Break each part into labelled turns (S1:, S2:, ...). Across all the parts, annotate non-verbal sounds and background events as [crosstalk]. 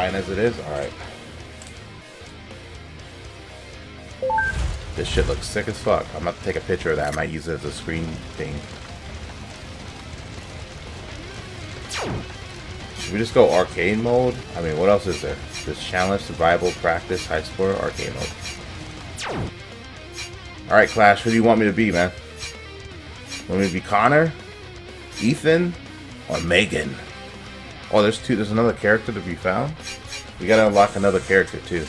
S1: fine as it is? Alright. This shit looks sick as fuck. I'm about to take a picture of that. I might use it as a screen thing. Should we just go arcade mode? I mean, what else is there? This challenge, survival, practice, high score, arcade mode. Alright, Clash, who do you want me to be, man? Want me to be Connor? Ethan? Or Megan? Oh, there's two. There's another character to be found. We gotta unlock another character, too.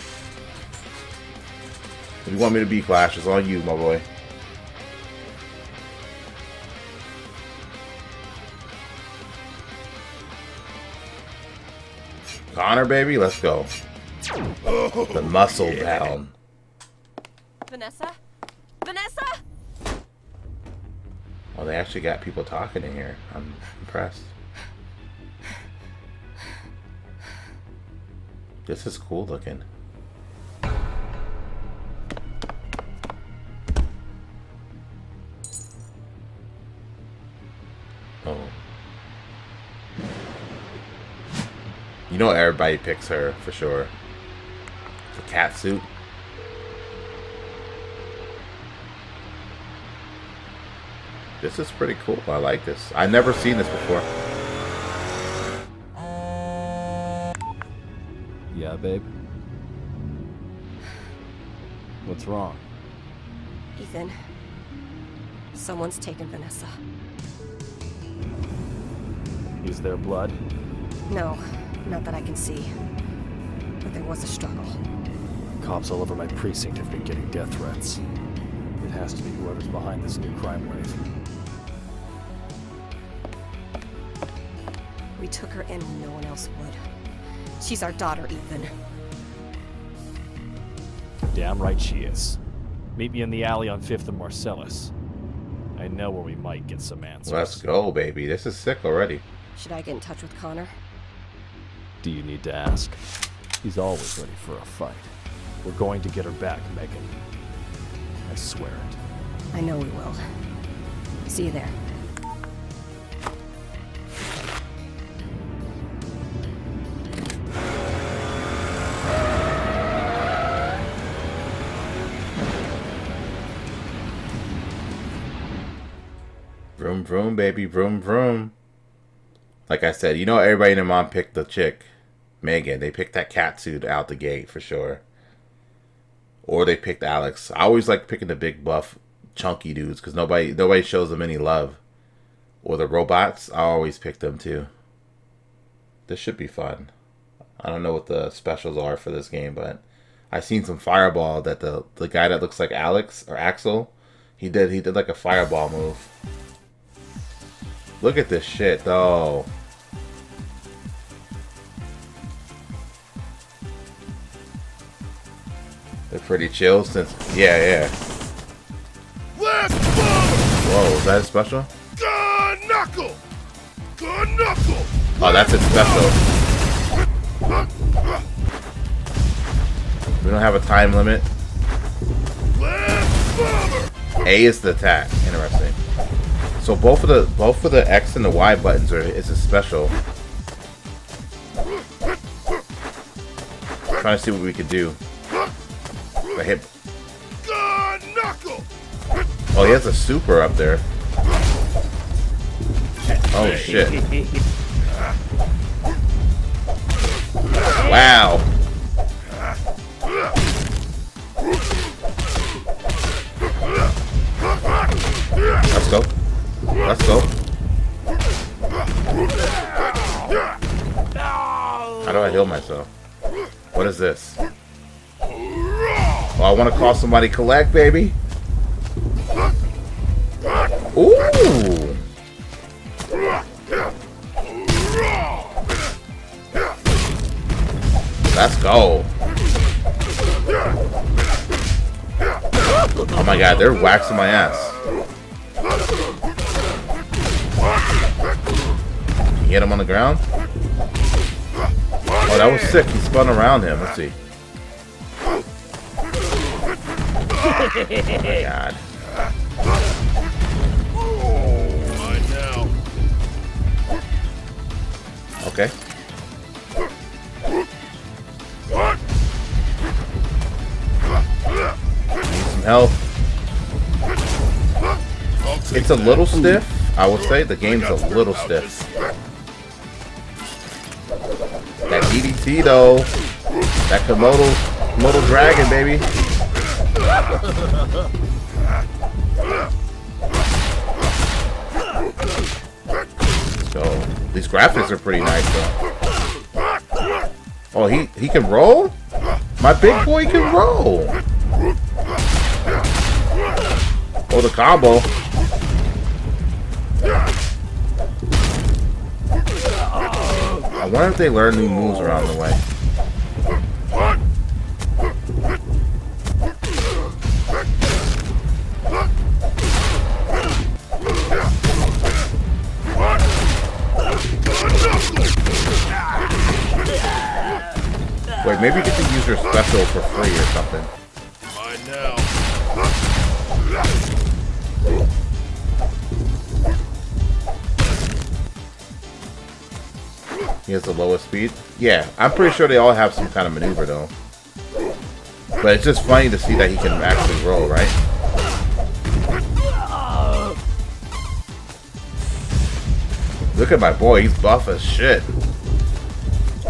S1: If you want me to be Clash, it's on you, my boy. Connor, baby, let's go. The muscle down.
S2: Vanessa? Vanessa?
S1: Oh, they actually got people talking in here. I'm impressed. This is cool looking. Oh. You know everybody picks her for sure. The cat suit. This is pretty cool. I like this. I've never seen this before.
S3: Yeah, babe. What's wrong?
S2: Ethan. Someone's taken Vanessa.
S3: Is there blood?
S2: No, not that I can see. But there was a struggle.
S3: Cops all over my precinct have been getting death threats. It has to be whoever's behind this new crime wave.
S2: We took her in when no one else would. She's our daughter, Ethan.
S3: Damn right she is. Meet me in the alley on 5th and Marcellus. I know where we might get some answers.
S1: Let's go, baby. This is sick already.
S2: Should I get in touch with Connor?
S3: Do you need to ask? He's always ready for a fight. We're going to get her back, Megan. I swear it.
S2: I know we will. See you there.
S1: Vroom, baby. Vroom, vroom. Like I said, you know everybody and their mom picked the chick. Megan. They picked that cat suit out the gate for sure. Or they picked Alex. I always like picking the big buff chunky dudes because nobody nobody shows them any love. Or the robots, I always pick them too. This should be fun. I don't know what the specials are for this game, but I seen some fireball that the the guy that looks like Alex or Axel, he did he did like a fireball move. Look at this shit though. They're pretty chill since yeah yeah. Whoa, is that a special?
S4: Gun knuckle! Gun knuckle!
S1: Oh, that's a special. We don't have a time limit. A is the attack. Interesting. So both of the both of the X and the Y buttons are is a special. Trying to see what we could do. I hit. Oh, he has a super up there. Oh shit! Wow. Let's go. Let's go. How do I heal myself? What is this? Oh, I want to call somebody collect, baby. Ooh. Let's go. Oh my god, they're waxing my ass. Get hit him on the ground? Oh, that was sick. He spun around him. Let's see. Oh, [laughs] my God.
S4: Okay. Need
S1: some health. It's a little stiff. I will say the game's a little stiff. Though. That Komodo, Komodo Dragon, baby. Let's. These graphics are pretty nice though. Oh, he he can roll? My big boy can roll. Oh, the combo. Wonder if they learn new moves around the way. Wait, maybe you get to use your special for free or something. The lowest speed. Yeah, I'm pretty sure they all have some kind of maneuver though. But it's just funny to see that he can actually roll, right? Look at my boy, he's buff as shit.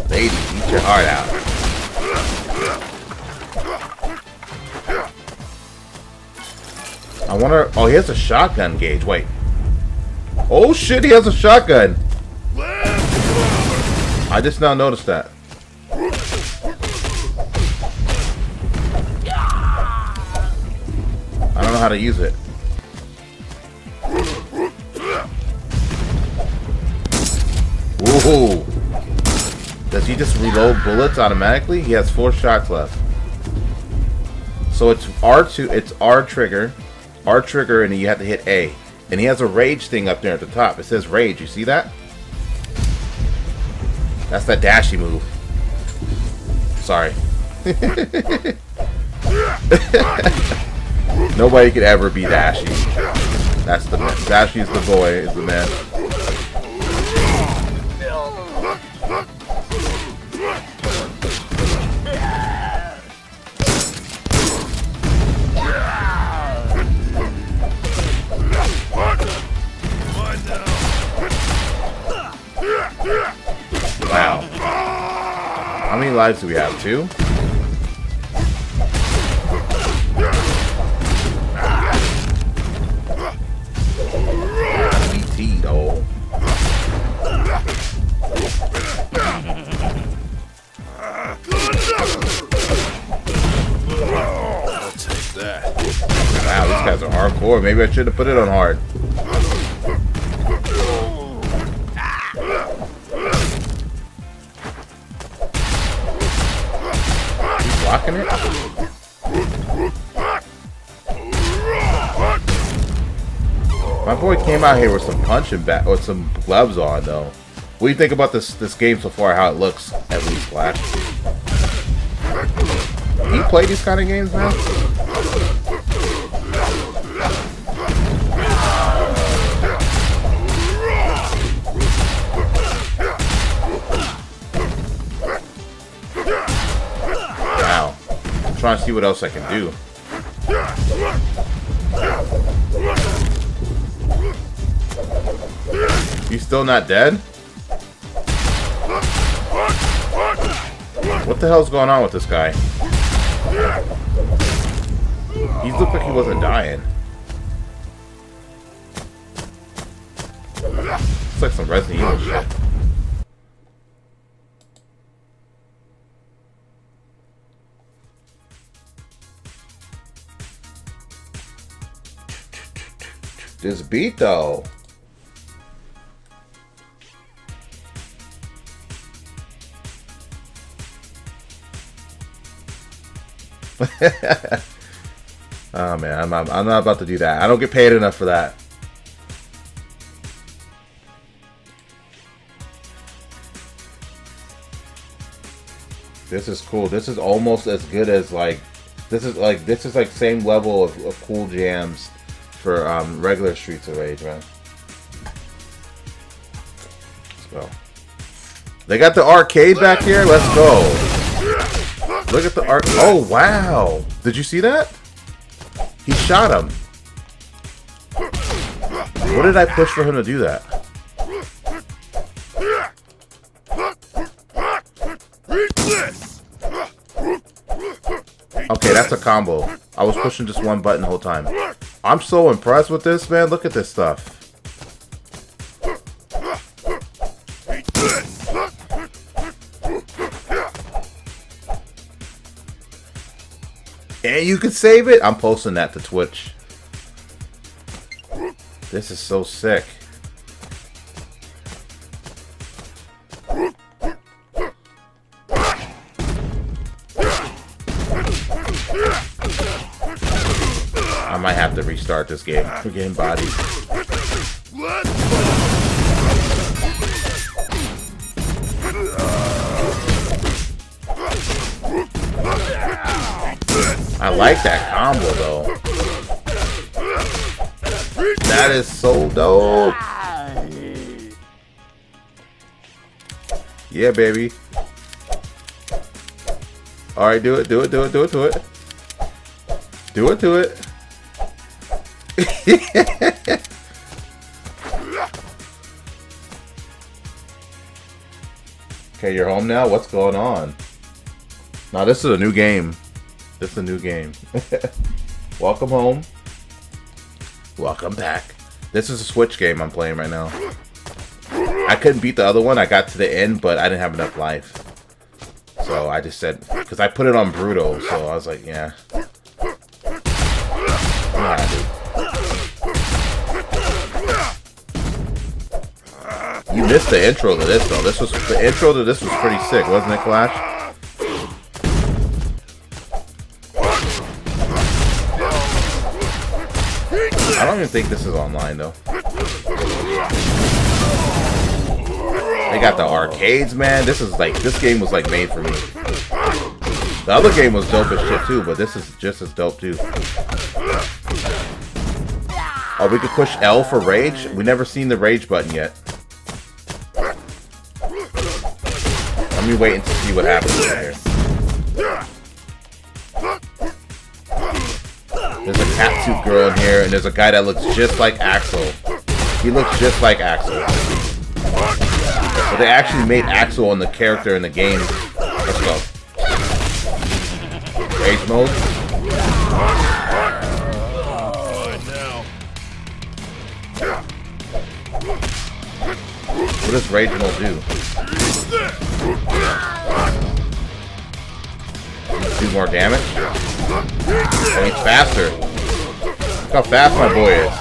S1: Lady, eat your heart out. I wonder. Oh, he has a shotgun gauge. Wait. Oh shit, he has a shotgun. I just now noticed that. I don't know how to use it. Woohoo! Does he just reload bullets automatically? He has four shots left. So it's R2, it's R trigger, R trigger, and you have to hit A. And he has a rage thing up there at the top. It says rage. You see that? That's that dashy move. Sorry. [laughs] Nobody could ever be dashy. That's the man. Dashy's the boy, is the man. Many lives do we have? Two? [laughs]
S4: That.
S1: Wow, these guys are hardcore. Maybe I should have put it on hard. Boy came out here with some punching back with some gloves on though. What do you think about this this game so far? How it looks, at least, Flash? You play these kind of games, man? Wow. I'm trying to see what else I can do. You still not dead? What the hell's going on with this guy? He looked like he wasn't dying. It's like some Resident Evil shit. This beat though. [laughs] oh man, I'm not, I'm not about to do that. I don't get paid enough for that. This is cool. This is almost as good as like this is like this is like same level of, of cool jams for um, regular Streets of Rage, man. Let's go. They got the arcade back here. Let's go. Look at the arc. Oh wow! Did you see that? He shot him. What did I push for him to do that? Okay, that's a combo. I was pushing just one button the whole time. I'm so impressed with this, man. Look at this stuff. You can save it. I'm posting that to Twitch. This is so sick. I might have to restart this game. We're getting bodied. Like that combo though. That is so dope. Yeah, baby. All right, do it, do it, do it, do it, do it. Do it, do it. [laughs] okay, you're home now? What's going on? Now, this is a new game. This is a new game. [laughs] Welcome home. Welcome back. This is a Switch game I'm playing right now. I couldn't beat the other one. I got to the end, but I didn't have enough life. So I just said, because I put it on Brutal, so I was like, yeah. Dude. You missed the intro to this though. This was the intro to this was pretty sick, wasn't it, Clash? Even think this is online though. They got the arcades, man. This is like this game was like made for me. The other game was dope as shit too, but this is just as dope too. Oh, we could push L for rage. We never seen the rage button yet. Let me wait and see what happens here. There's a catsuit girl in here, and there's a guy that looks just like Axel. He looks just like Axel. But they actually made Axel on the character in the game. Let's go. Rage mode. What does Rage mode do? Do more damage? He's faster. Look how fast my boy is.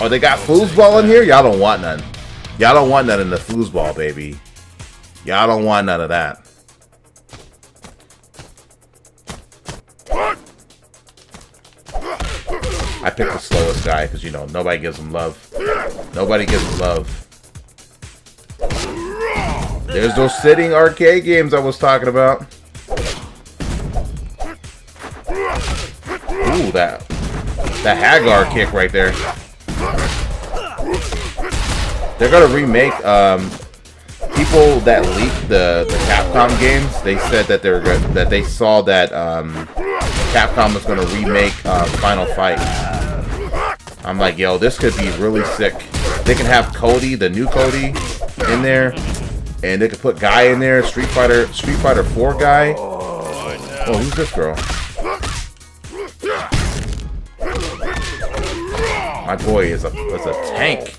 S1: Oh, they got foosball in here? Y'all don't want none. Y'all don't want none in the foosball, baby. Y'all don't want none of that. I picked the slowest guy because, you know, nobody gives him love. Nobody gives him love. There's those sitting arcade games I was talking about. That that Haggar kick right there. They're gonna remake um, people that leaked the, the Capcom games. They said that they're that they saw that um, Capcom was gonna remake uh, Final Fight. I'm like, yo, this could be really sick. They can have Cody, the new Cody, in there, and they could put Guy in there, Street Fighter, Street Fighter 4 guy. Oh, who's this girl? My boy is a is a tank.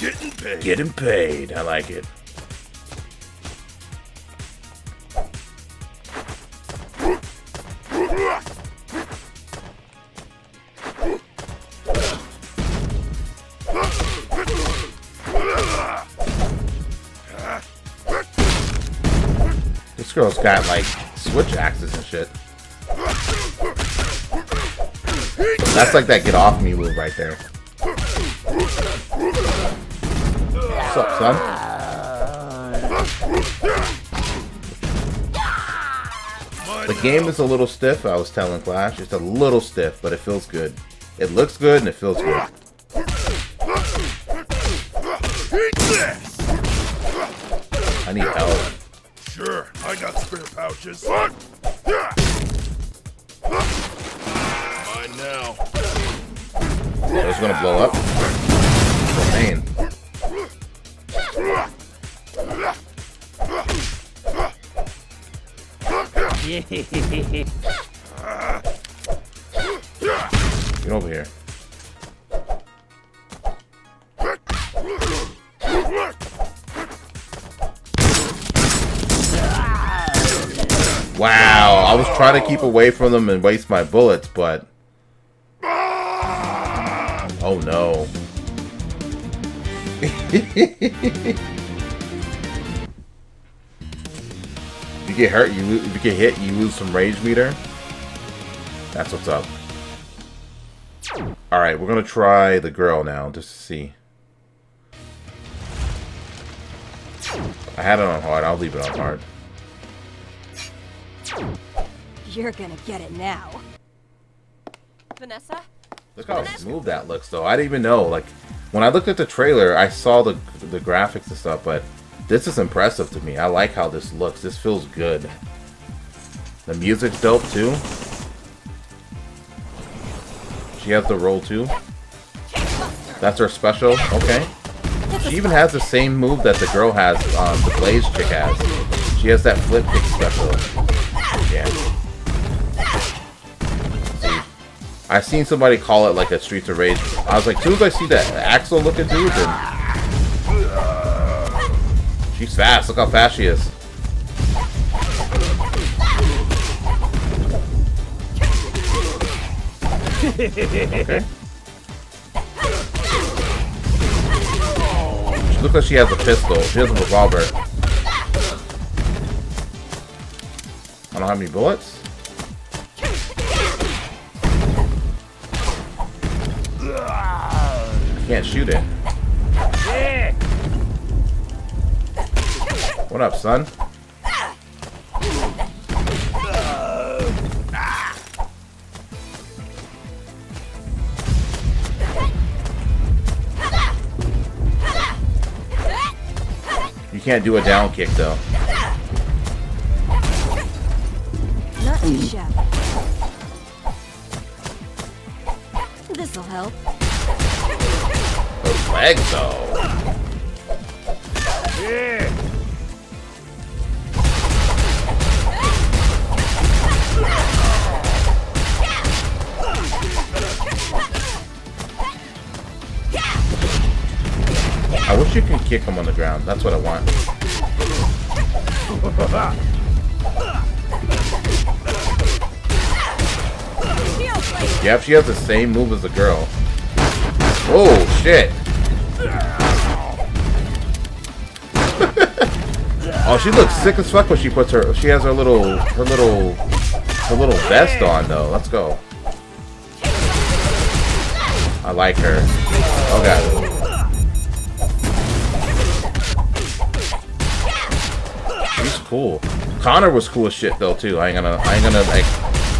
S4: Getting paid.
S1: Getting paid. I like it. This girl's got like switch axes and shit. That's like that get off me move right there. What's up, son? The game is a little stiff, I was telling Flash. It's a little stiff, but it feels good. It looks good and it feels good. I need help.
S4: Sure, I got spare pouches.
S1: It's gonna blow up. Insane. [laughs] Get over here. Wow, I was trying to keep away from them and waste my bullets, but... Oh no. if [laughs] you get hurt, you if you get hit, you lose some rage meter. That's what's up. Alright, we're gonna try the girl now, just to see. I had it on hard, I'll leave it on hard.
S2: You're gonna get it now.
S5: Vanessa?
S1: Look how smooth that looks, though. I didn't even know. Like, when I looked at the trailer, I saw the the graphics and stuff, but this is impressive to me. I like how this looks. This feels good. The music's dope too. She has the roll too. That's her special. Okay. She even has the same move that the girl has. Um, the Blaze chick has. She has that flip kick special. I seen somebody call it like a Streets of Rage. I was like, as soon as I see that Axel looking dude, then she's fast. Look how fast she is. Okay. She looks like she has a pistol. She has a revolver. I don't have any bullets. Can't shoot it. What up, son? You can't do a down kick though.
S2: Not too shabby. This'll help.
S1: Those legs though. I wish you could kick him on the ground. That's what I want. [laughs] Yep, she has the same move as the girl. Oh shit! [laughs] oh, she looks sick as fuck when she puts her. She has her little, her little, her little vest on though. Let's go. I like her. Oh god. She's cool. Connor was cool as shit though too. I ain't gonna, I ain't gonna like,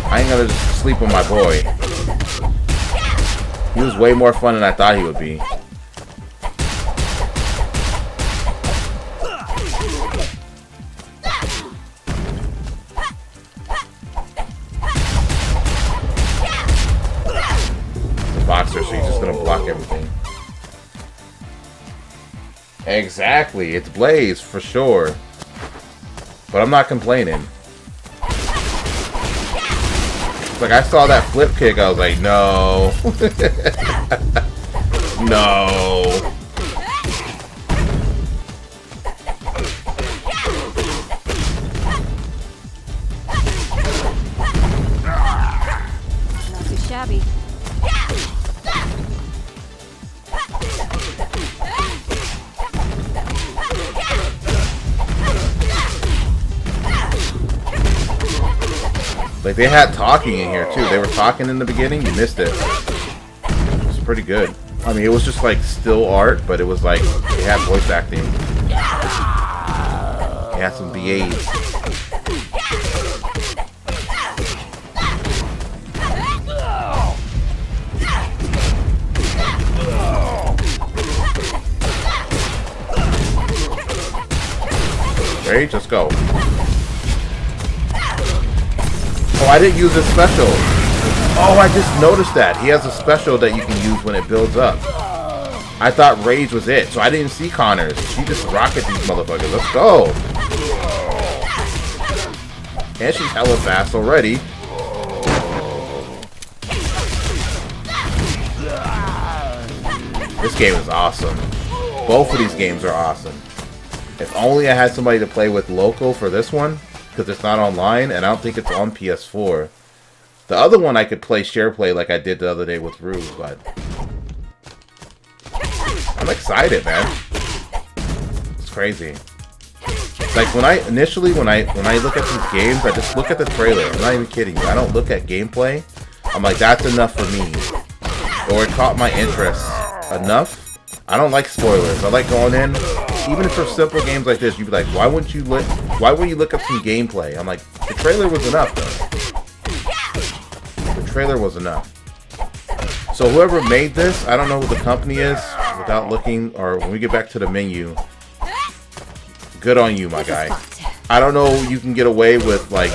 S1: I ain't gonna sleep on my boy. He was way more fun than I thought he would be. Exactly, it's Blaze for sure. But I'm not complaining. Like I saw that flip kick, I was like, no. [laughs] no. They had talking in here too. They were talking in the beginning. You missed it. It was pretty good. I mean, it was just like still art, but it was like they had voice acting. They had some VAs. Ready? Just go. I didn't use this special. Oh, I just noticed that. He has a special that you can use when it builds up. I thought Rage was it, so I didn't see Connors. She just rocket these motherfuckers. Let's go. And she's hella fast already. This game is awesome. Both of these games are awesome. If only I had somebody to play with local for this one, because it's not online, and I don't think it's on PS4. The other one I could play share play like I did the other day with Rue, but I'm excited, man. It's crazy. Like when I initially when I when I look at these games, I just look at the trailer. I'm not even kidding you. I don't look at gameplay. I'm like, that's enough for me. Or it caught my interest enough. I don't like spoilers. I like going in, even for simple games like this. You'd be like, why wouldn't you look? Why wouldn't you look up some gameplay? I'm like, the trailer was enough. Though. The trailer was enough. So whoever made this, I don't know who the company is without looking, or when we get back to the menu. Good on you, my guy. I don't know you can get away with like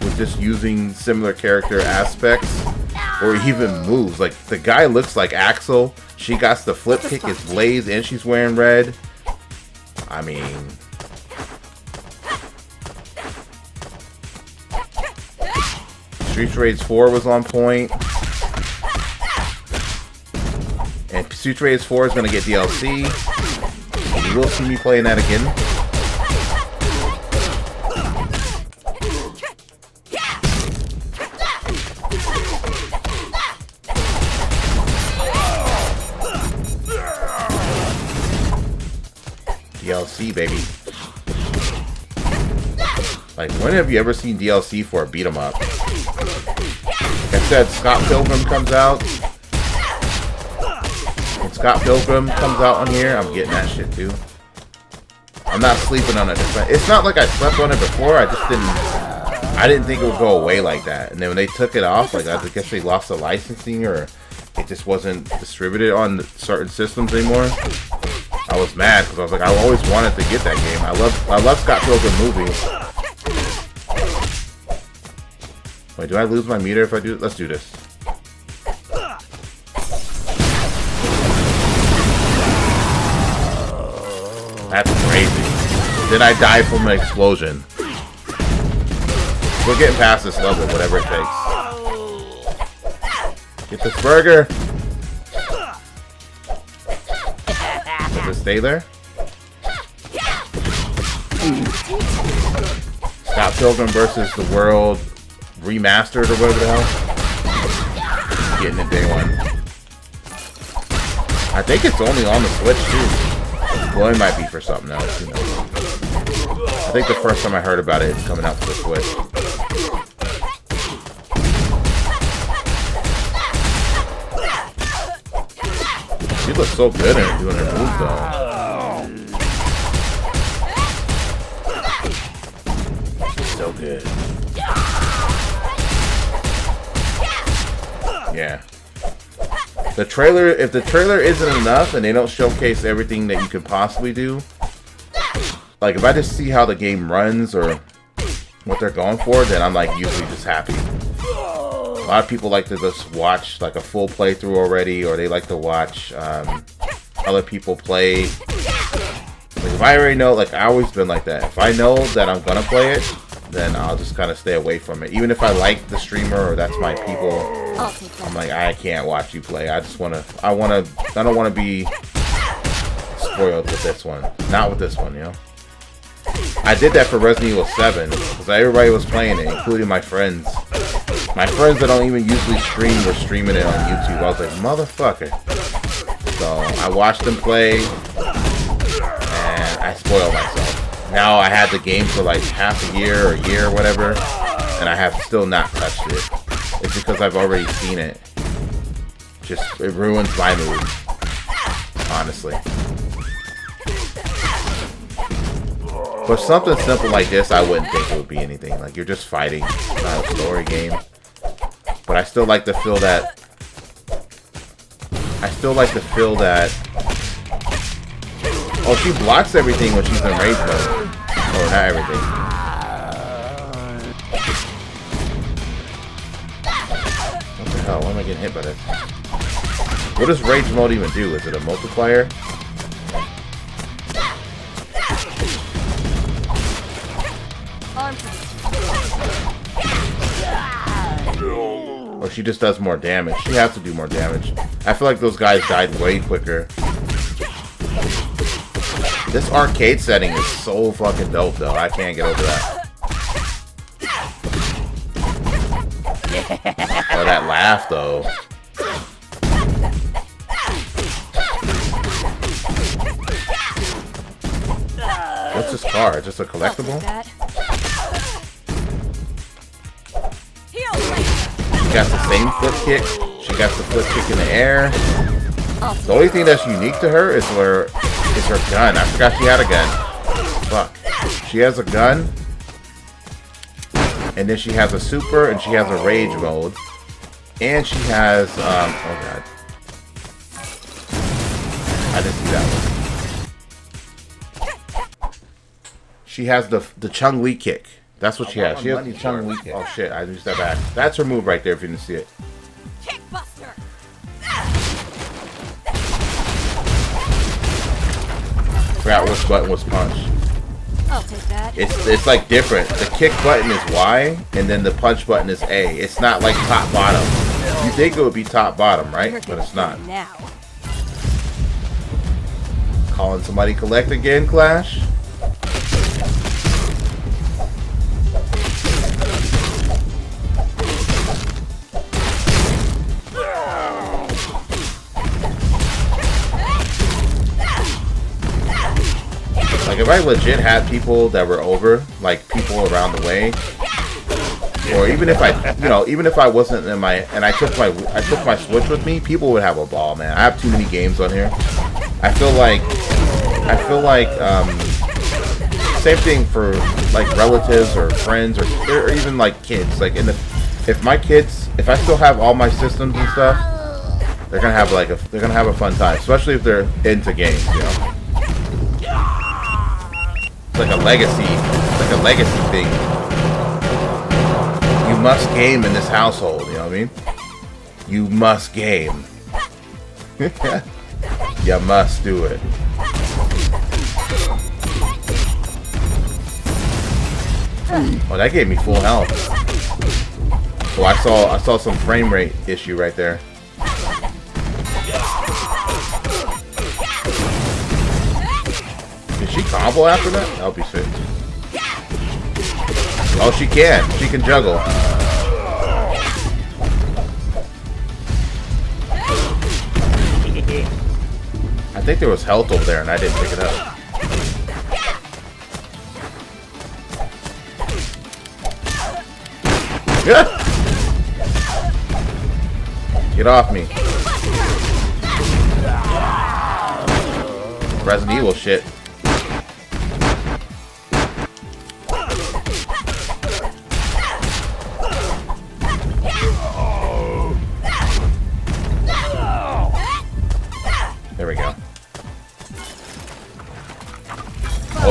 S1: with just using similar character aspects or even moves. Like the guy looks like Axel. She got the flip kick, it's Blaze, and she's wearing red. I mean, Street Rage 4 was on point. And Street Rage 4 is going to get DLC. You will see me playing that again. Baby. Like, when have you ever seen DLC for a beat 'em up? Like I said, Scott Pilgrim comes out. When Scott Pilgrim comes out on here, I'm getting that shit too. I'm not sleeping on it. It's not like I slept on it before, I just didn't... I didn't think it would go away like that. And then when they took it off, like, I guess they lost the licensing or it just wasn't distributed on certain systems anymore. I was mad because I was like, I always wanted to get that game. I love, I love Scott Pilgrim movie. Wait, do I lose my meter if I do? Let's do this. That's crazy. Did I die from an explosion? We're getting past this level, whatever it takes. Get this burger. Stay there? Scott Pilgrim versus the World Remastered or whatever the hell. Getting it day one. I think it's only on the Switch too. Well, it might be for something else. You know. I think the first time I heard about it, it's coming out for the Switch. So good at doing her moves though. So good. Yeah. The trailer, if the trailer isn't enough and they don't showcase everything that you could possibly do, like if I just see how the game runs or what they're going for, then I'm like usually just happy. A lot of people like to just watch like a full playthrough already, or they like to watch um, other people play. Like if I already know, like I always been like that. If I know that I'm gonna play it, then I'll just kind of stay away from it. Even if I like the streamer or that's my people, I'm like I can't watch you play. I just wanna, I wanna, I don't wanna be spoiled with this one. Not with this one, you know. I did that for Resident Evil 7 because everybody was playing it, including my friends. My friends that don't even usually stream were streaming it on YouTube. I was like, motherfucker. So I watched them play, and I spoiled myself. Now I had the game for like half a year or a year or whatever, and I have still not touched it. It's because I've already seen it. Just, it ruins my mood. Honestly. For something simple like this, I wouldn't think it would be anything. Like, you're just fighting. It's not a story game. But I still like to feel that... I still like to feel that... Oh, she blocks everything when she's in rage mode. Oh, not everything. What the hell? Why am I getting hit by this. What does rage mode even do? Is it a multiplier? She just does more damage? She has to do more damage. I feel like those guys died way quicker. This arcade setting is so fucking dope, though. I can't get over that. oh, that laugh, though. What's this car? Just a collectible? Got the same flip kick. She got the flip kick in the air. The only thing that's unique to her is where is her gun. I forgot she had a gun. Fuck. She has a gun. And then she has a super and she has a rage mode. And she has um oh god. I didn't see that one. She has the the Chun Li kick. That's what she has. She has the Chun Li. Oh shit, I used that back. That's her move right there if you didn't see it.
S2: Kickbuster.
S1: Forgot which button was punch.
S2: I'll take that.
S1: It's it's like different. The kick button is Y, and then the punch button is A. It's not like top bottom. You think it would be top bottom, right? But it's not.
S2: Now.
S1: Calling somebody collect again, Clash. If I legit had people that were over, like people around the way, or even if I, you know, even if I wasn't in my, and I took my, I took my Switch with me, people would have a ball, man. I have too many games on here. I feel like, I feel like, um, same thing for like relatives or friends or, or even like kids. Like in the, if my kids, if I still have all my systems and stuff, they're gonna have like a, they're gonna have a fun time, especially if they're into games, you know. It's like a legacy, it's like a legacy thing. You must game in this household, you know what I mean? You must game. [laughs] you must do it. Oh, that gave me full health. Oh, I saw I saw some frame rate issue right there. Combo after that? That would be sick. Oh, she can. She can juggle. I think there was health over there and I didn't pick it up. Get off me. Resident Evil shit.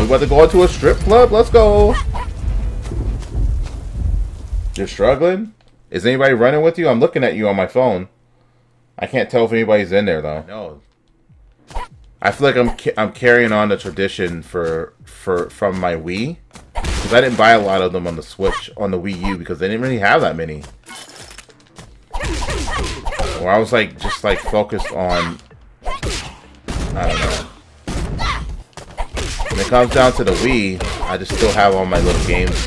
S1: We about to go into a strip club? Let's go. You're struggling? Is anybody running with you? I'm looking at you on my phone. I can't tell if anybody's in there though. No. I feel like I'm I'm carrying on the tradition for for from my Wii because I didn't buy a lot of them on the Switch on the Wii U because they didn't really have that many. Or I was like just like focused on I don't know. When it comes down to the Wii, I just still have all my little games.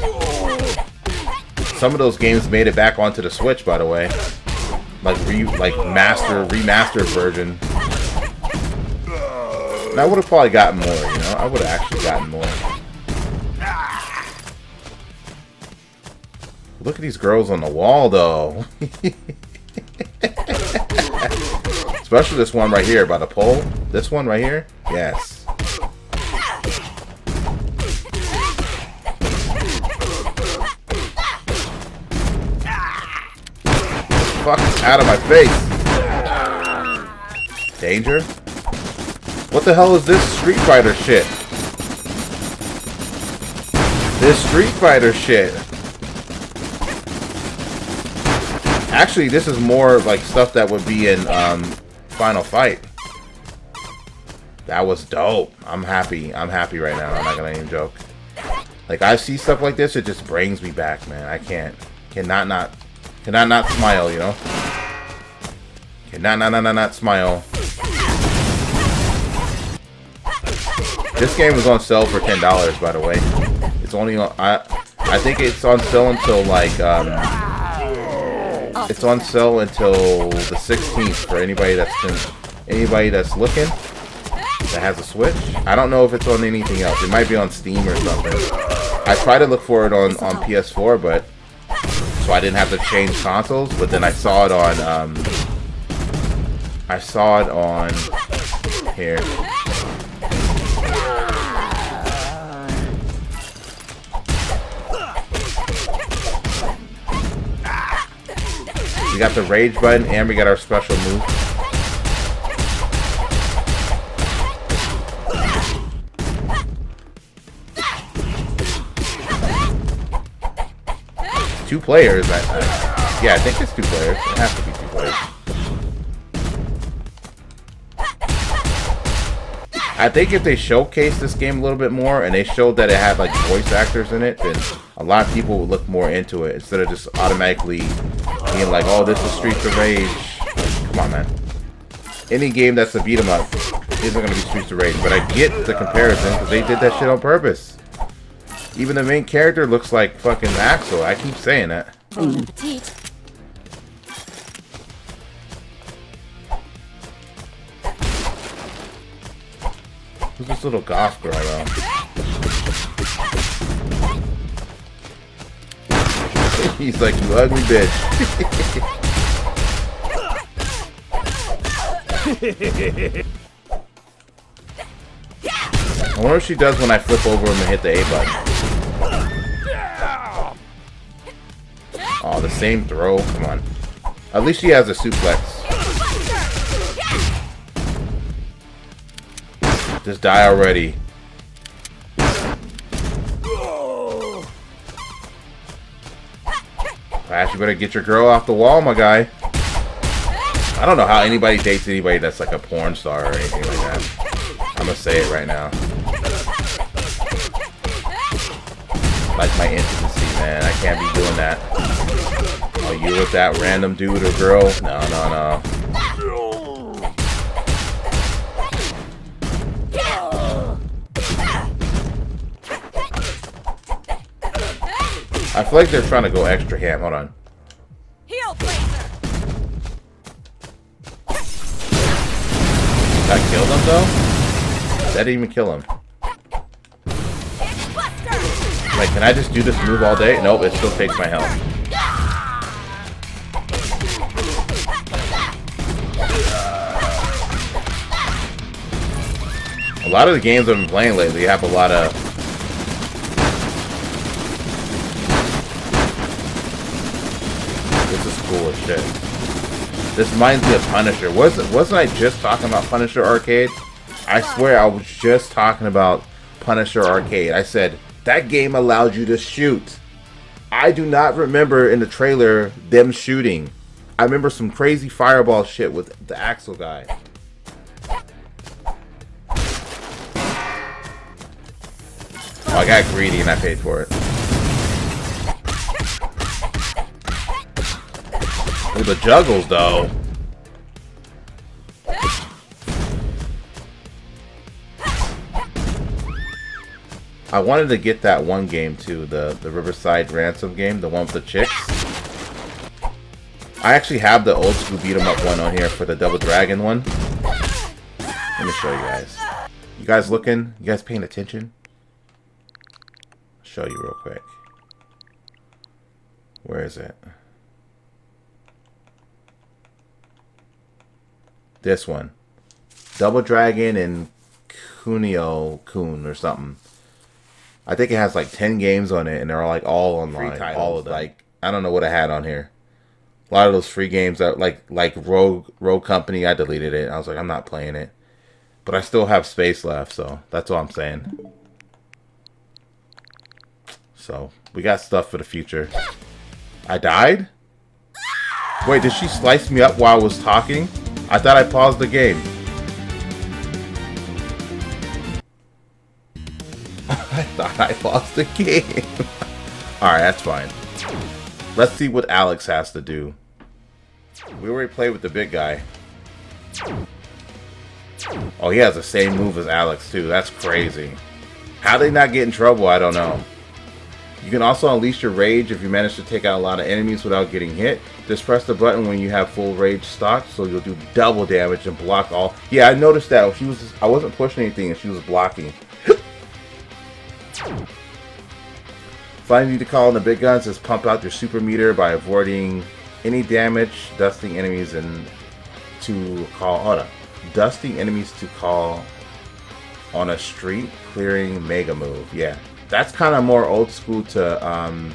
S1: Some of those games made it back onto the Switch, by the way. Like re like master remastered version. And I would have probably gotten more, you know. I would have actually gotten more. Look at these girls on the wall, though. [laughs] Especially this one right here by the pole. This one right here. Yes. Fuck out of my face. Danger? What the hell is this Street Fighter shit? This Street Fighter shit. Actually, this is more like stuff that would be in um, Final Fight. That was dope. I'm happy. I'm happy right now. I'm not gonna even joke. Like I see stuff like this, it just brings me back, man. I can't, cannot not, cannot not smile. You know, cannot not not not not smile. This game is on sale for ten dollars, by the way. It's only on. I I think it's on sale until like um. It's on sale until the 16th for anybody that's been, anybody that's looking that has a Switch. I don't know if it's on anything else. It might be on Steam or something. I tried to look for it on on PS4, but so I didn't have to change consoles. But then I saw it on um. I saw it on here. We got the rage button and we got our special move. Two players. I, I, yeah, I think it's two players. It has to be two players. I think if they showcase this game a little bit more and they showed that it had like voice actors in it, then a lot of people would look more into it instead of just automatically being like, "Oh, this is Streets of Rage." Come on, man. Any game that's a beat 'em up isn't gonna be Streets of Rage, but I get the comparison because they did that shit on purpose. Even the main character looks like fucking Axel. I keep saying that.
S2: Bon.
S1: Who's this little goth girl though? [laughs] He's like, you ugly bitch. [laughs] I wonder what she does when I flip over him and hit the A button. Oh, the same throw. Come on. At least she has a suplex. Just die already. Ash, you better get your girl off the wall, my guy. I don't know how anybody dates anybody that's like a porn star or anything like that. I'm gonna say it right now. Like my intimacy, man. I can't be doing that. You with that random dude or girl? No, no, no. I feel like they're trying to go extra ham. Hold on. That killed him though? That didn't even kill him. Like, can I just do this move all day? Nope, it still takes my health. A lot of the games I've been playing lately have a lot of... This is cool as shit. This reminds me of Punisher. Wasn't, wasn't I just talking about Punisher Arcade? I swear I was just talking about Punisher Arcade. I said, that game allowed you to shoot. I do not remember in the trailer them shooting. I remember some crazy fireball shit with the Axel guy. Oh, I got greedy and I paid for it. The juggles, though. I wanted to get that one game too, the the River City Ransom game, the one with the chicks. I actually have the old school beat 'em up one on here for the Double Dragon one. Let me show you guys. You guys looking? You guys paying attention? Show you real quick. Where is it? This one. Double Dragon and Kunio Kun or something. I think it has like 10 games on it and they're like all online.
S5: titles,
S1: all of them. Like I don't know what I had on here. A lot of those free games that like like Rogue Rogue Company, I deleted it. I was like I'm not playing it. But I still have space left, so that's all I'm saying. So, we got stuff for the future. I died? Wait, did she slice me up while I was talking? I thought I paused the game. [laughs] I thought I paused the game. [laughs] Alright, that's fine. Let's see what Alex has to do. We already played with the big guy. Oh, he has the same move as Alex, too. That's crazy. How did they not get in trouble, I don't know. You can also unleash your rage if you manage to take out a lot of enemies without getting hit. Just press the button when you have full rage stocked, so you'll do double damage and block all. Yeah, I noticed that. She was. I wasn't pushing anything, and she was blocking. [laughs] Finally, to call in the big guns is pump out your super meter by avoiding any damage, dusting enemies, and to call. On. Dusting enemies to call on a street, clearing mega move. Yeah, that's kind of more old school to um,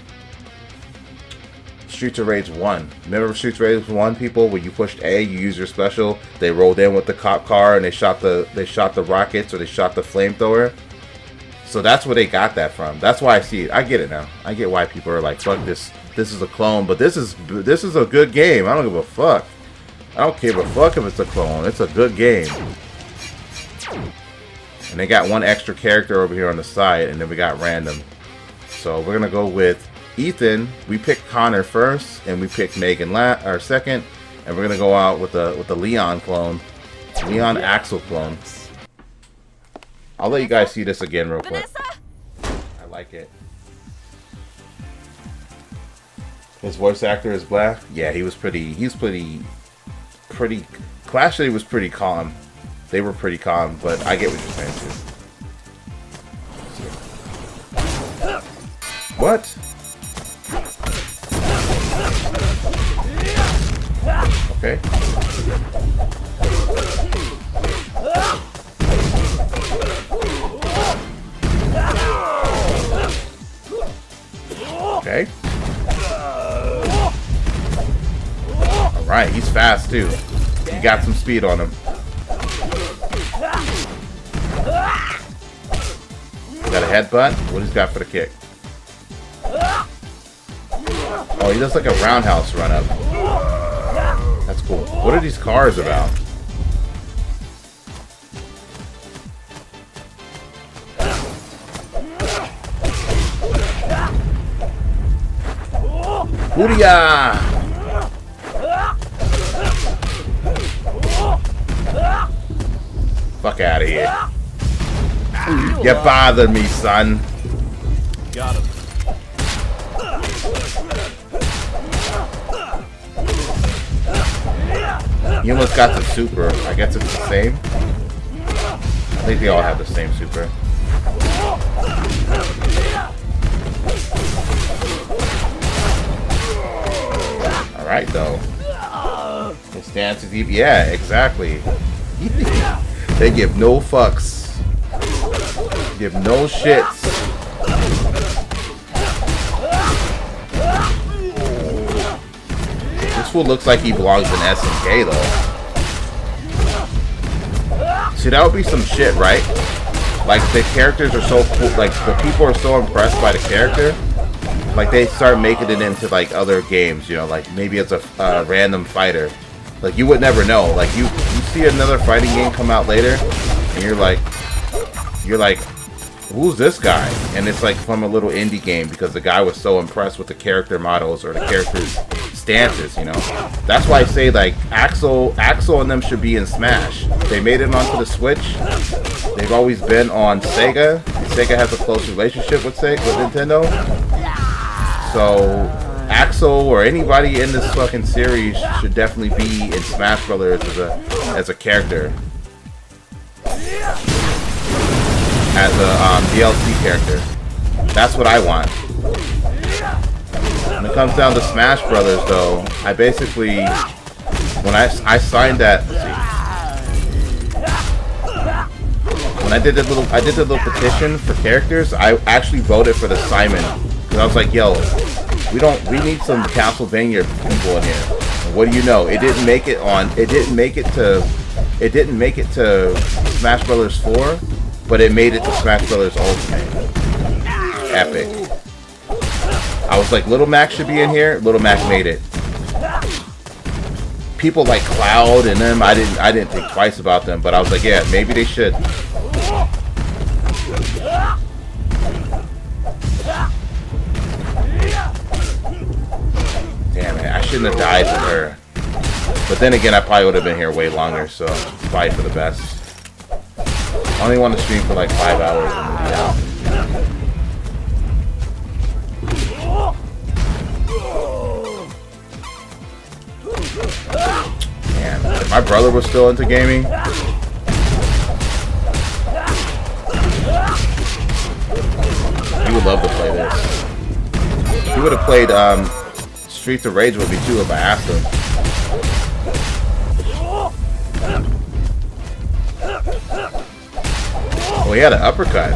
S1: Streets of Rage 1. Remember Streets of Rage 1 people when you pushed A, you use your special, they rolled in with the cop car and they shot the they shot the rockets or they shot the flamethrower. So that's where they got that from. That's why I see it. I get it now. I get why people are like, fuck this this is a clone, but this is this is a good game. I don't give a fuck. I don't give a fuck if it's a clone. It's a good game. And they got one extra character over here on the side, and then we got random. So we're gonna go with Ethan. We picked Connor first, and we picked Megan la or second, and we're gonna go out with the with the Leon clone, Leon Axel clone. I'll let you guys see this again real quick. I like it. His voice actor is black. Yeah, he was pretty. He's pretty, pretty. Clash City was pretty calm. They were pretty calm, but I get what you're saying too. What? Okay. Okay. Alright, he's fast too. He got some speed on him. Headbutt? What he's got for the kick? Oh, he does like a roundhouse run up. That's cool. What are these cars about? Booyah! Fuck out of here. You bother me, son.
S3: Got him.
S1: You almost got the super. I guess it's the same. I think they all have the same super. Alright, though. His stance is even. Yeah, exactly. [laughs] they give no fucks. Give no shits. This fool looks like he belongs in SNK, though. See, that would be some shit, right? Like, the characters are so cool. Like, the people are so impressed by the character like they start making it into like other games you know like maybe it's a uh, random fighter like you would never know like you you see another fighting game come out later and you're like you're like who's this guy? And it's like from a little indie game because the guy was so impressed with the character models or the characters stances you know? That's why i say like axel axel and them should be in smash. They made it onto the switch. They've always been on sega. Sega has a close relationship with sega with nintendo. So, Axel or anybody in this fucking series should definitely be in Smash Brothers as a as a character, as a um, DLC character. That's what I want. When it comes down to Smash Brothers, though, I basically when I I signed that. When I did the little I did the little petition for characters, I actually voted for the Simon Because I was like, yo, we don't, we need some Castlevania people in here. And what do you know? It didn't make it on, it didn't make it to, it didn't make it to Smash Brothers 4, but it made it to Smash Brothers Ultimate. Epic. I was like, Little Mac should be in here. Little Mac made it. people like Cloud and them, I didn't I didn't think twice about them, but I was like, yeah, maybe they should. Damn it, I shouldn't have died with her. But then again, I probably would have been here way longer, so fight for the best. I only want to stream for like five hours and be out. Man, if my brother was still into gaming, he would love to play this. He would have played um, Streets of Rage with me too if I asked him. Oh, he had an uppercut.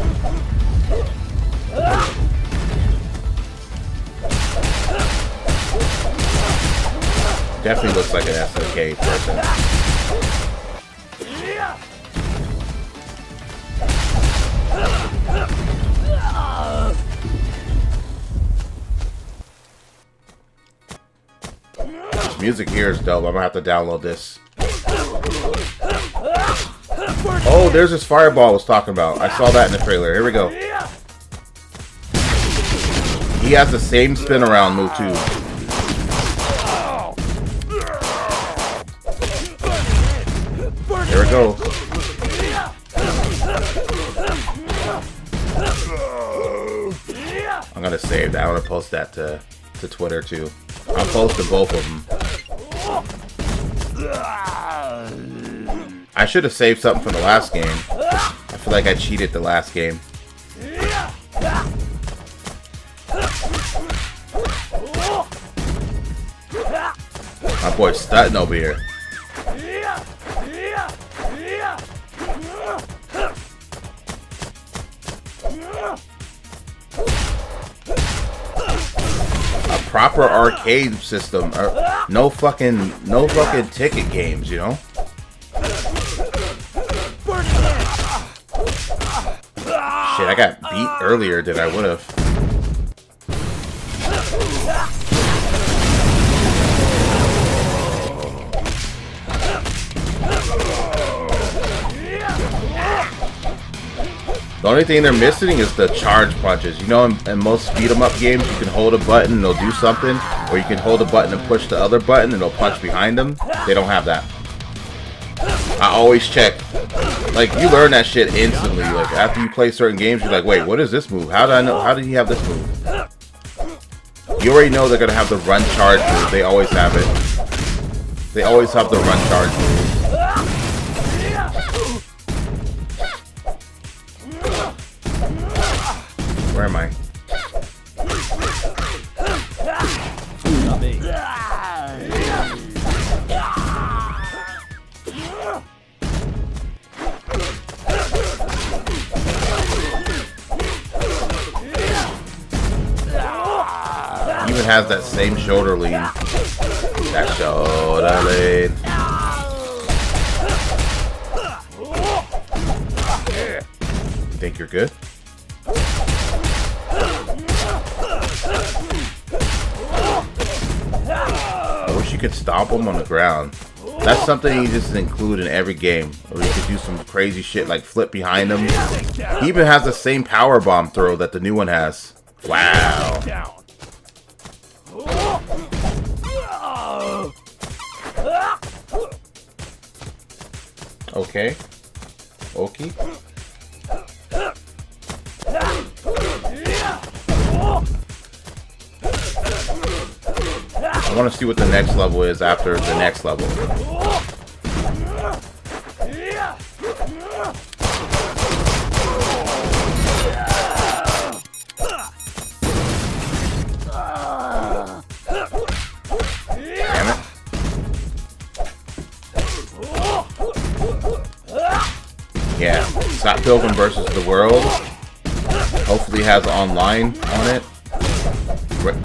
S1: Definitely looks like an SNK person. Music here is dope. I'm gonna have to download this. Oh, there's this fireball I was talking about. I saw that in the trailer. Here we go. He has the same spin around move too. Here we go. I'm gonna save that. I'm gonna post that to to Twitter too. I'll post to both of them. I should have saved something from the last game. I feel like I cheated the last game. My boy Stutton over here. A proper arcade system. No fucking, no fucking ticket games, you know? Shit, I got beat earlier than I would have. The only thing they're missing is the charge punches. You know, in, in most beat 'em up games, you can hold a button and they'll do something, or you can hold a button and push the other button and they'll punch behind them. They don't have that. I always check. Like you learn that shit instantly. Like after you play certain games, you're like, wait, what is this move? How did I know? How did he have this move? You already know they're gonna have the run charge move. They always have it. They always have the run charge move. Has that same shoulder lead. That shoulder lead. You think you're good? I wish you could stomp him on the ground. That's something you just include in every game. Or you could do some crazy shit like flip behind him. He even has the same power bomb throw that the new one has. Wow. Okay. Okay. I want to see what the next level is after the next level. Scott Pilgrim versus the World. Hopefully has online on it.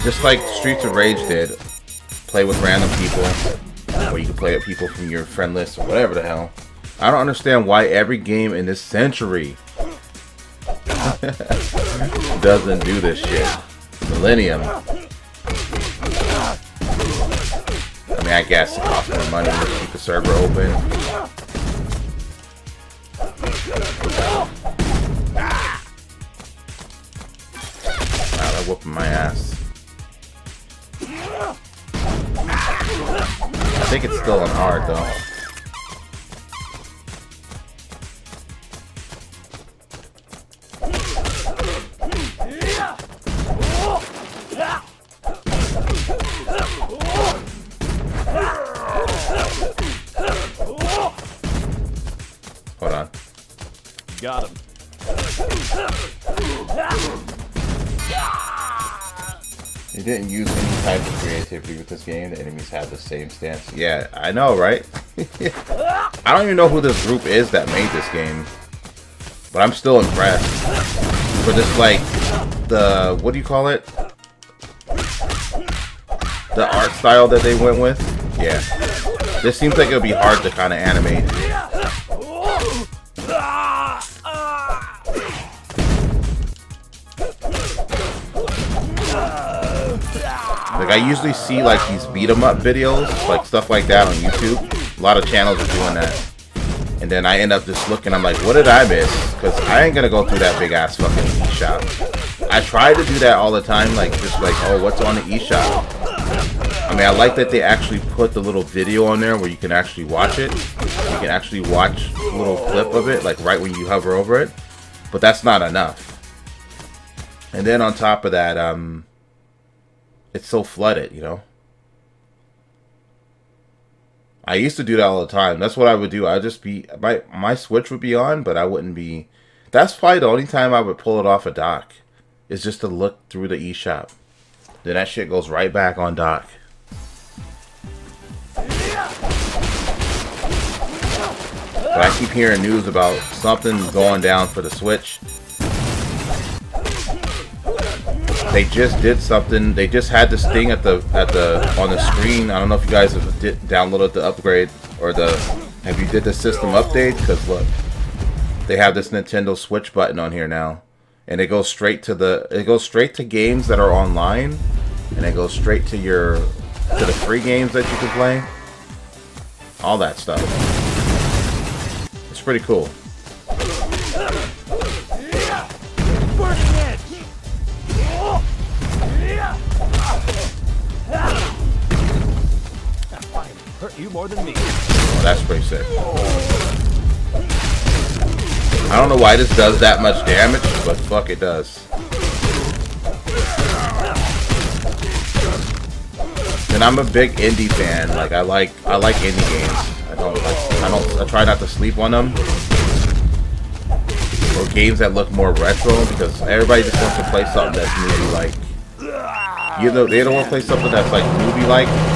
S1: Just like Streets of Rage did. Play with random people. Or you can play with people from your friend list or whatever the hell. I don't understand why every game in this century [laughs] doesn't do this shit. Millennium. I mean, I guess it costs more money to keep the server open. Still on hard though. This game. The enemies have the same stance. Yeah, I know, right? [laughs] I don't even know who this group is that made this game. But I'm still impressed. For this, like, the, what do you call it? The art style that they went with? Yeah. This seems like it'll be hard to kind of animate. Like I usually see like these beat 'em up videos, like stuff like that on YouTube. A lot of channels are doing that. And then I end up just looking, I'm like, what did I miss? Because I ain't gonna go through that big ass fucking eShop. I try to do that all the time, like just like, oh, what's on the eShop? I mean, I like that they actually put the little video on there where you can actually watch it. You can actually watch a little clip of it, like right when you hover over it. But that's not enough. And then on top of that, um, it's so flooded, you know. I used to do that all the time. That's what I would do. I'd just be my my switch would be on, but I wouldn't be. That's probably the only time I would pull it off a dock, is just to look through the eShop. Then that shit goes right back on dock. But I keep hearing news about something going down for the Switch. They just did something. They just had this thing at the at the on the screen. I don't know if you guys have did, downloaded the upgrade or the have you did the system update? Because look, they have this Nintendo Switch button on here now, and it goes straight to the it goes straight to games that are online, and it goes straight to your to the free games that you can play. All that stuff. It's pretty cool.
S3: Hurt you more than me.
S1: Oh, that's pretty sick. I don't know why this does that much damage, but fuck it does. And I'm a big indie fan. Like I like I like indie games. I don't like I don't I try not to sleep on them. Or games that look more retro because everybody just wants to play something that's movie like. You know they don't want to play something that's like movie like.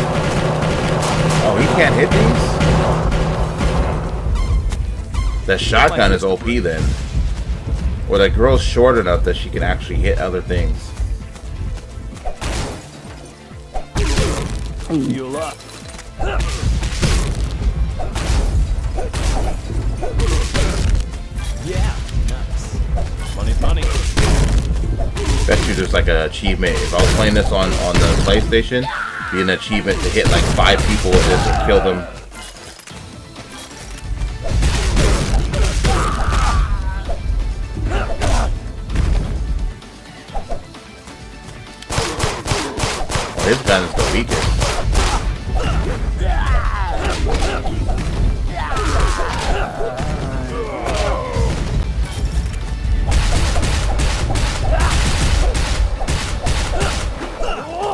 S1: Oh, he can't hit these? The shotgun is OP then. Or the girl's short enough that she can actually hit other things.
S3: You up. Yeah, nice. Money, money.
S1: Bet you there's like an achievement. If I was playing this on, on the PlayStation, be an achievement to hit like five people with this and kill them. This gun is the weakest.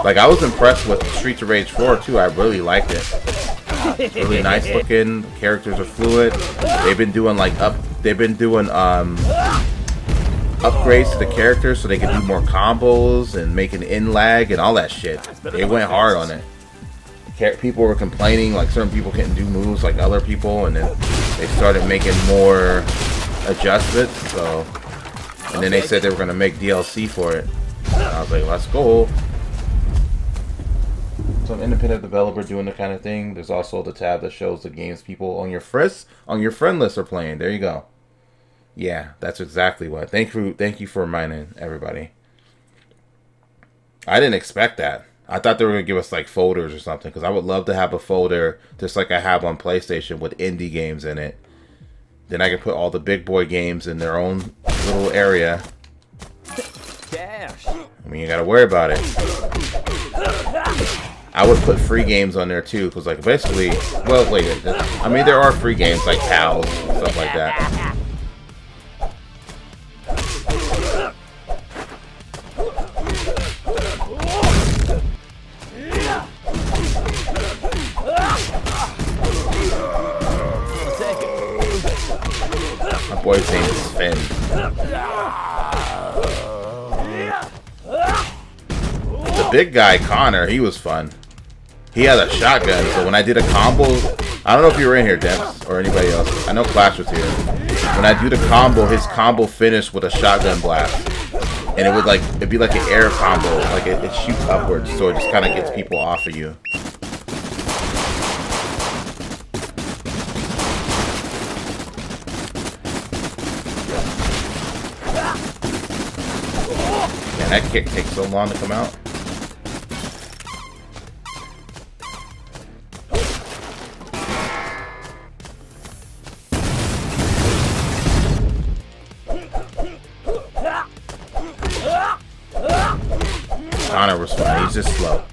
S1: Like I was impressed with Streets of Rage 4 too. I really liked it. [laughs] Really nice looking. Characters are fluid. They've been doing like up. They've been doing um upgrades to the characters so they can do more combos and making in lag and all that shit. They went hard on it. People were complaining like certain people couldn't do moves like other people, and then they started making more adjustments. So, and then they said they were gonna make DLC for it. And I was like, let's go. Some independent developer doing the kind of thing. There's also the tab that shows the games people on your friends on your friend list are playing. There you go. Yeah, that's exactly what. Thank you, thank you for reminding everybody. I didn't expect that. I thought they were gonna give us like folders or something because I would love to have a folder just like I have on PlayStation with indie games in it. Then I can put all the big boy games in their own little area.
S3: Dash.
S1: I mean, you gotta worry about it. I would put free games on there too, because like basically, well, wait, I mean there are free games like PALs and stuff like that. My boy's name is Finn. The big guy, Connor, he was fun. He had a shotgun, so when I did a combo, I don't know if you were in here, Demps, or anybody else. I know Clash was here. When I do the combo, his combo finished with a shotgun blast. And it would like, it'd be like an air combo, like it, it shoots upwards, so it just kind of gets people off of you. Man, that kick takes so long to come out. Just slow.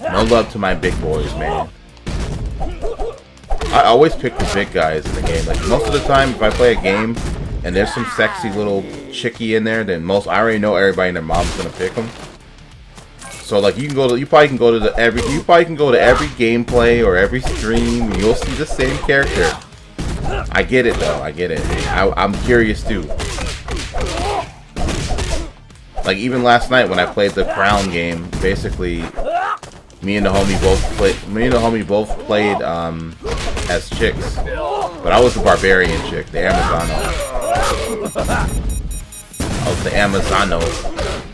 S1: No love to my big boys, man. I always pick the big guys in the game. Like most of the time, if I play a game and there's some sexy little chickie in there, then most I already know everybody and their mom's gonna pick them. So like you can go to you probably can go to the every you probably can go to every gameplay or every stream and you'll see the same character. I get it though. I get it. I, I'm curious too. Like even last night when I played the Crown game, basically me and the homie both played. Me and the homie both played um, as chicks, but I was the barbarian chick, the Amazano. I was the Amazano.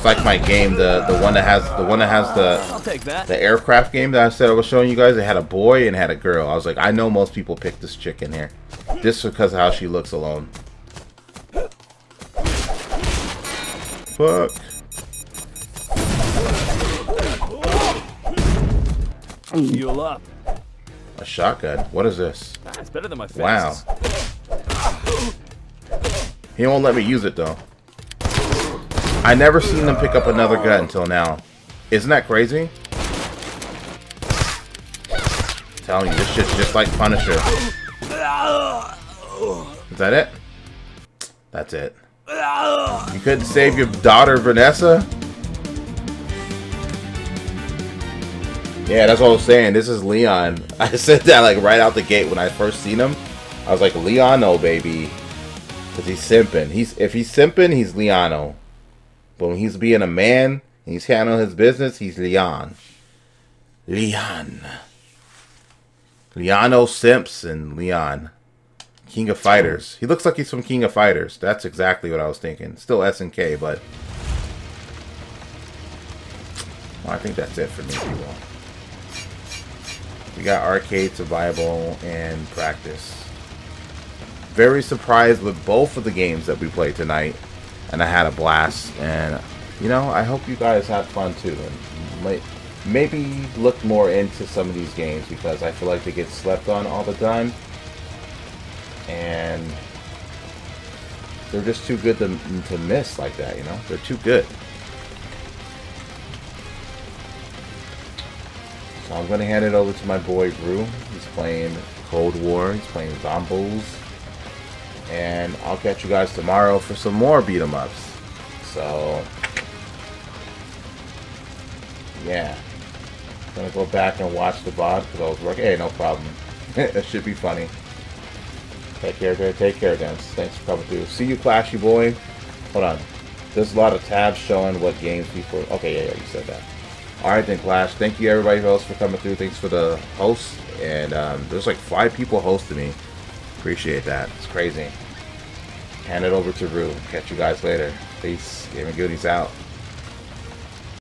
S1: Just like my game, the the one that has the one that has the the aircraft game that I said I was showing you guys. It had a boy and had a girl. I was like, I know most people pick this chick in here, just because of how she looks alone. Fuck.
S3: Fuel up.
S1: A shotgun. What is this?
S3: It's better than my
S1: Wow. He won't let me use it though. I never seen him pick up another gun until now. Isn't that crazy? telling you, this shit's just like Punisher. Is that it? That's it. You couldn't save your daughter, Vanessa? Yeah, that's what I was saying. This is Leon. [laughs] I said that like right out the gate when I first seen him. I was like, Leono, baby. Because he's simping. He's If he's simping, he's Leono. But when he's being a man, he's handling his business, he's Leon. Leon. Leono Simpson, Leon. King of Fighters. He looks like he's from King of Fighters. That's exactly what I was thinking. Still SNK, but well, I think that's it for me, people. We got arcade survival and practice. Very surprised with both of the games that we played tonight, and I had a blast. And you know, I hope you guys had fun too, and may- maybe look more into some of these games because I feel like they get slept on all the time and they're just too good to, to miss like that, you know? They're too good. So I'm going to hand it over to my boy Brew. He's playing Cold War. He's playing Zombies. And I'll catch you guys tomorrow for some more beat 'em ups. So, yeah. I'm Gonna go back and watch the VOD I was working. Hey, no problem. [laughs] it should be funny. Take care, dude. Take care, Dennis. Thanks for coming through. See you, Clashy Boy. Hold on. There's a lot of tabs showing what games people... Okay, yeah, yeah, you said that. Alright then, Clash. Thank you, everybody else, for coming through. Thanks for the host. And um, there's like five people hosting me. Appreciate that. It's crazy. Hand it over to Rue. Catch you guys later. Peace. Gaming Goodies out.